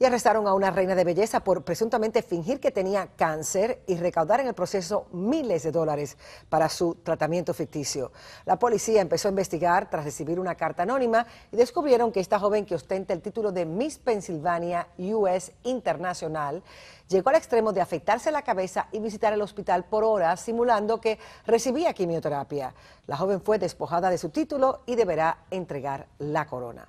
Y arrestaron a una reina de belleza por presuntamente fingir que tenía cáncer y recaudar en el proceso miles de dólares para su tratamiento ficticio. La policía empezó a investigar tras recibir una carta anónima y descubrieron que esta joven que ostenta el título de Miss Pennsylvania US Internacional llegó al extremo de afectarse la cabeza y visitar el hospital por horas simulando que recibía quimioterapia. La joven fue despojada de su título y deberá entregar la corona.